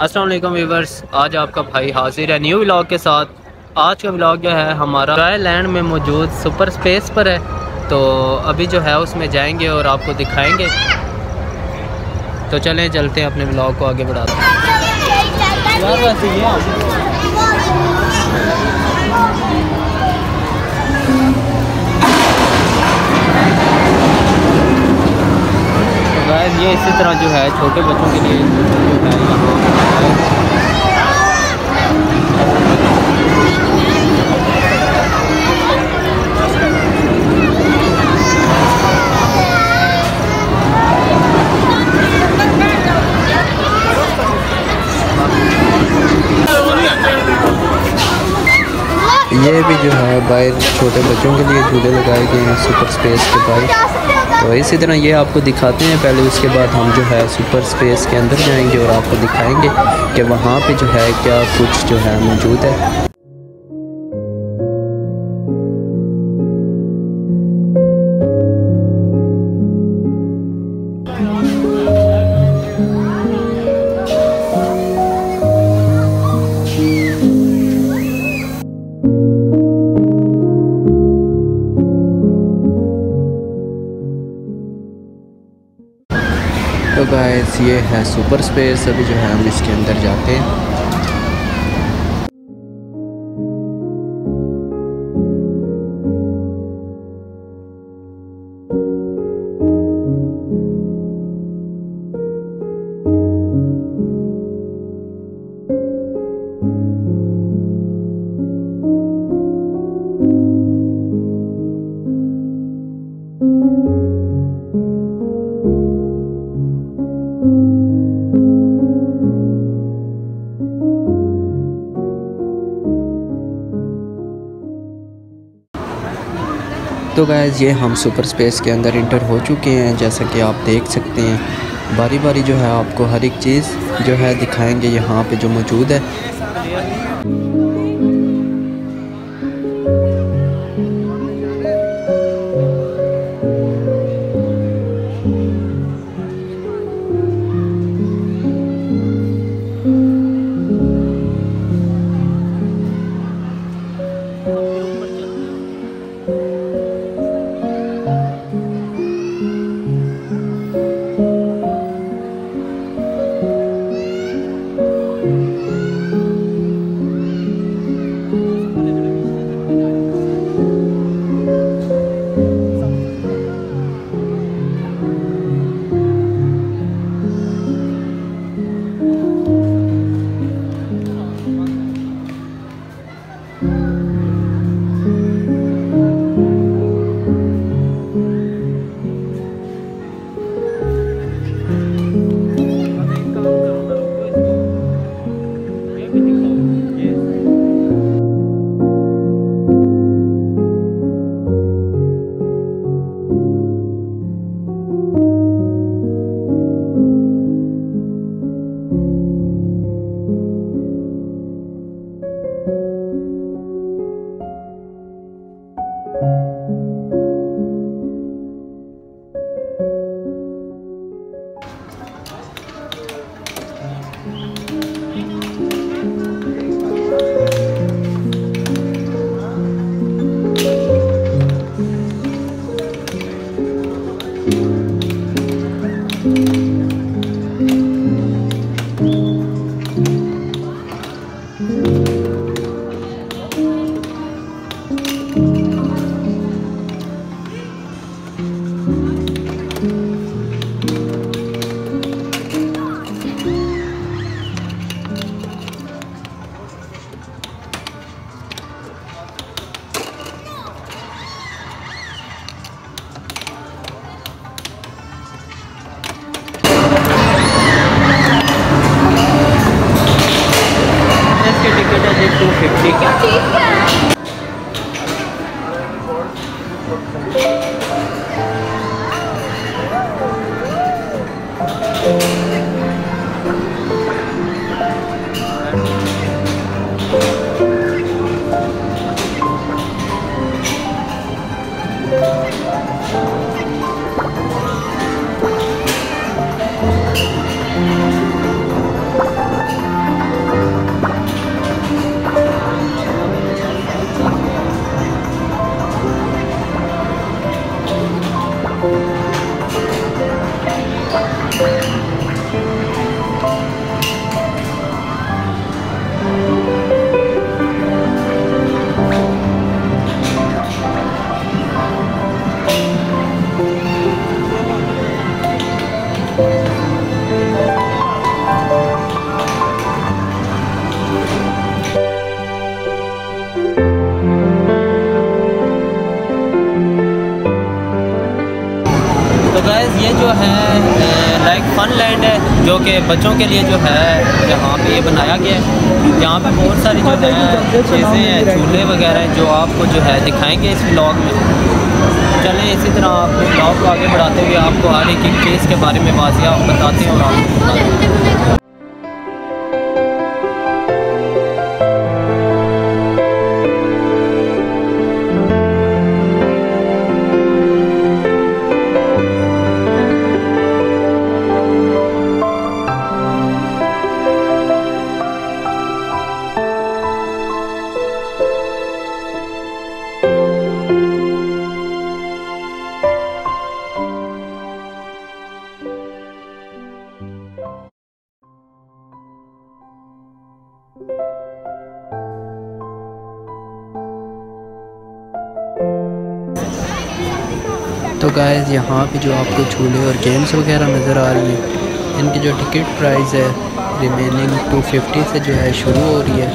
अस्सलाम वीवर्स आज आपका भाई हाजिर है न्यू ब्लॉग के साथ। आज का ब्लॉग जो है, हमारा ड्राई लैंड में मौजूद सुपर स्पेस पर है। तो अभी जो है, उसमें जाएँगे और आपको दिखाएँगे। तो चलें, चलते हैं अपने ब्लॉग को आगे बढ़ाते हैं। ये इसी तरह जो है, छोटे बच्चों के लिए ये भी जो है, बाहर छोटे बच्चों के लिए झूले लगाए गए हैं, सुपर स्पेस के बाहर। तो इसी तरह ये आपको दिखाते हैं। पहले उसके बाद हम जो है सुपर स्पेस के अंदर जाएँगे और आपको दिखाएँगे कि वहाँ पे जो है क्या कुछ जो है मौजूद है। गाइस ये है सुपर स्पेस अभी जो है हम इसके अंदर जाते हैं। तो गैज़ ये हम सुपर स्पेस के अंदर इंटर हो चुके हैं, जैसा कि आप देख सकते हैं। बारी बारी जो है, आपको हर एक चीज़ जो है दिखाएँगे यहाँ पे जो मौजूद है। जो है लाइक फन लैंड है, जो कि बच्चों के लिए जो है, यहाँ पे ये बनाया गया है। यहाँ पे बहुत सारी जो है, चीज़ें हैं, झूले वगैरह जो आपको जो है दिखाएँगे इस ब्लॉग में। चलें, इसी तरह आप ब्लॉग को आगे बढ़ाते हुए आपको हर एक चीज़ के बारे में वाजिया बताते हैं और आपको तो गायज यहाँ पे जो आपको झूले और गेम्स वगैरह नज़र आ रही हैं, इनकी जो टिकट प्राइस है रिमेनिंग 250 से जो है शुरू हो रही है।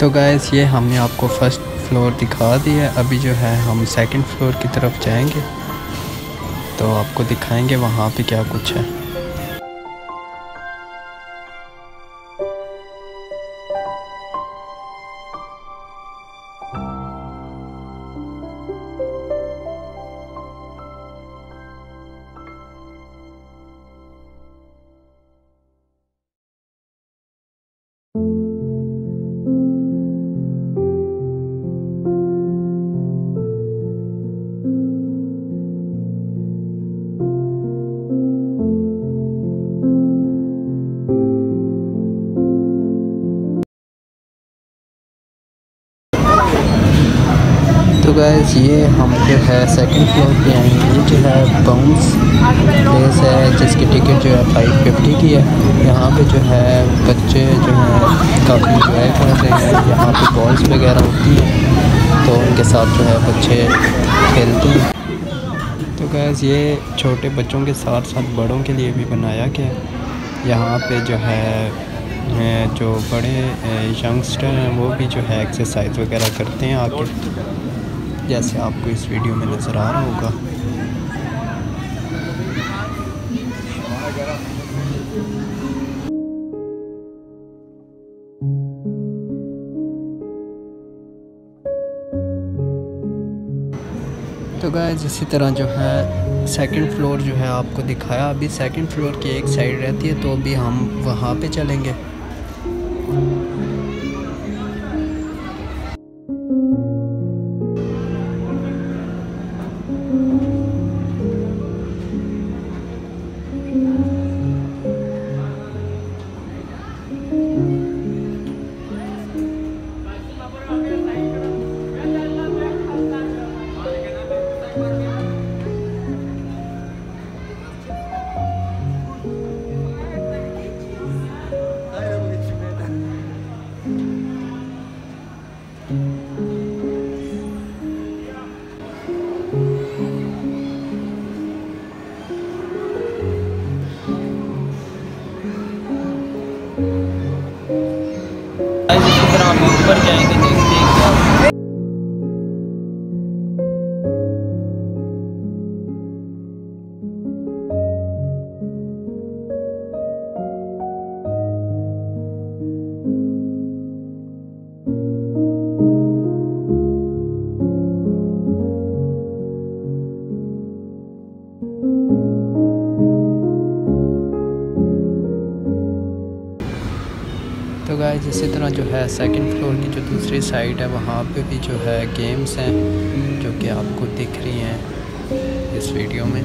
तो गैस ये हमने आपको फ़र्स्ट फ्लोर दिखा दिया है। अभी जो है, हम सेकंड फ्लोर की तरफ़ जाएँगे। तो आपको दिखाएँगे वहाँ पे क्या कुछ है। गैस ये हम जो है सेकंड फ्लोर पे आए हैं। ये जो है बाउंस प्लेस है, जिसकी टिकट जो है फाइव फिफ्टी की है। यहाँ पे जो है बच्चे जो हैं काफ़ी इंजॉय कर रहे हैं। यहाँ पे बॉल्स वगैरह होती हैं तो उनके साथ जो है बच्चे खेलते हैं। तो गैस ये छोटे बच्चों के साथ साथ बड़ों के लिए भी बनाया गया यहाँ पे जो है जो बड़े यंगस्टर हैं, वो भी जो है एक्सरसाइज वगैरह करते हैं आके जैसे आपको इस वीडियो में नज़र आ रहा होगा। तो गैस इसी तरह जो है सेकंड फ्लोर जो है आपको दिखाया। अभी सेकंड फ्लोर की एक साइड रहती है तो अभी हम वहाँ पे चलेंगे। इसी तरह जो है सेकंड फ्लोर की जो दूसरी साइड है, वहाँ पे भी जो है गेम्स हैं, जो कि आपको दिख रही हैं इस वीडियो में।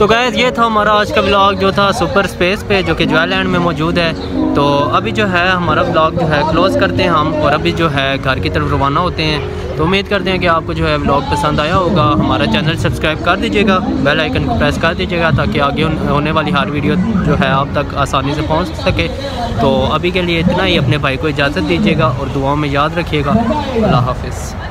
तो गैस ये था हमारा आज का ब्लॉग जो था सुपर स्पेस पे, जो कि ज्वालैंड में मौजूद है। तो अभी जो है हमारा ब्लॉग जो है क्लोज़ करते हैं हम, और अभी जो है घर की तरफ़ रवाना होते हैं। तो उम्मीद करते हैं कि आपको जो है ब्लॉग पसंद आया होगा। हमारा चैनल सब्सक्राइब कर दीजिएगा बेल आइकन को प्रेस कर दीजिएगा, ताकि आगे होने वाली हर वीडियो जो है आप तक आसानी से पहुँच सके। तो अभी के लिए इतना ही, अपने भाई को इजाज़त दीजिएगा और दुआओं में याद रखिएगा। अल्लाह हाफिज़।